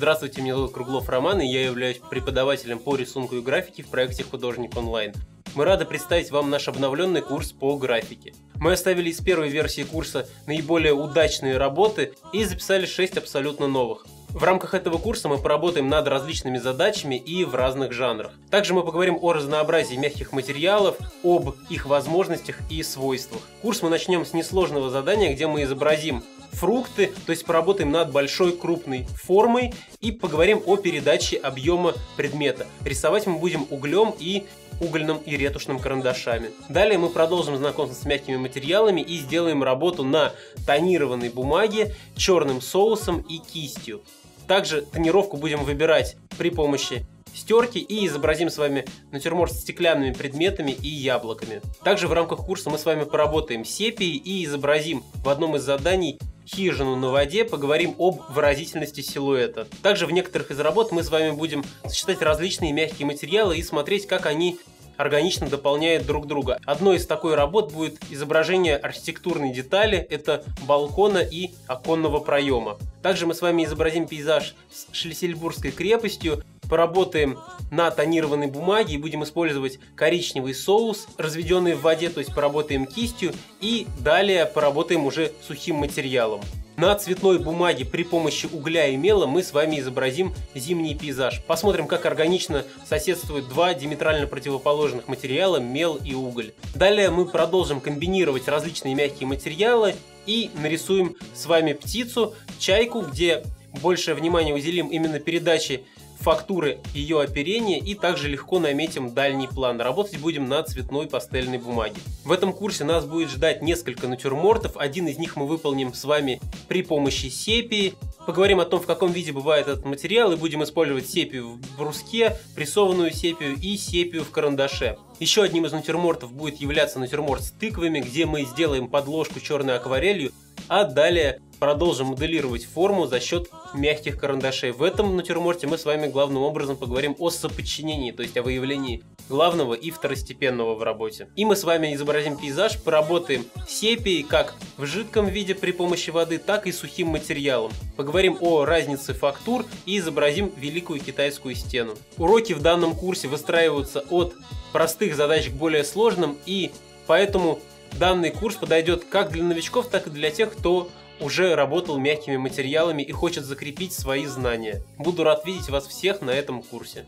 Здравствуйте, меня зовут Круглов Роман, и я являюсь преподавателем по рисунку и графике в проекте «Художник онлайн». Мы рады представить вам наш обновленный курс по графике. Мы оставили из первой версии курса наиболее удачные работы и записали 6 абсолютно новых. В рамках этого курса мы поработаем над различными задачами и в разных жанрах. Также мы поговорим о разнообразии мягких материалов, об их возможностях и свойствах. Курс мы начнем с несложного задания, где мы изобразим фрукты, то есть поработаем над большой крупной формой и поговорим о передаче объема предмета. Рисовать мы будем углем и угольным и ретушным карандашами. Далее мы продолжим знакомство с мягкими материалами и сделаем работу на тонированной бумаге, черным соусом и кистью. Также тонировку будем выбирать при помощи стерки и изобразим с вами натюрморт с стеклянными предметами и яблоками. Также в рамках курса мы с вами поработаем сепией и изобразим в одном из заданий хижину на воде, поговорим об выразительности силуэта. Также в некоторых из работ мы с вами будем сочетать различные мягкие материалы и смотреть, как они органично дополняют друг друга. Одной из такой работ будет изображение архитектурной детали, это балкона и оконного проема. Также мы с вами изобразим пейзаж с Шлиссельбургской крепостью, поработаем на тонированной бумаге и будем использовать коричневый соус, разведенный в воде, то есть поработаем кистью и далее поработаем уже сухим материалом. На цветной бумаге при помощи угля и мела мы с вами изобразим зимний пейзаж. Посмотрим, как органично соседствуют два диаметрально противоположных материала – мел и уголь. Далее мы продолжим комбинировать различные мягкие материалы и нарисуем с вами птицу, чайку, где большее внимание уделим именно передаче фактуры ее оперения и также легко наметим дальний план. Работать будем на цветной пастельной бумаге. В этом курсе нас будет ждать несколько натюрмортов. Один из них мы выполним с вами при помощи сепии. Поговорим о том, в каком виде бывает этот материал и будем использовать сепию в бруске, прессованную сепию и сепию в карандаше. Еще одним из натюрмортов будет являться натюрморт с тыквами, где мы сделаем подложку черной акварелью, а далее продолжим моделировать форму за счет мягких карандашей. В этом натюрморте мы с вами главным образом поговорим о соподчинении, то есть о выявлении главного и второстепенного в работе. И мы с вами изобразим пейзаж, поработаем сепией как в жидком виде при помощи воды, так и сухим материалом. Поговорим о разнице фактур и изобразим великую китайскую стену. Уроки в данном курсе выстраиваются от простых задач к более сложным и поэтому данный курс подойдет как для новичков, так и для тех, кто уже работал мягкими материалами и хочет закрепить свои знания. Буду рад видеть вас всех на этом курсе.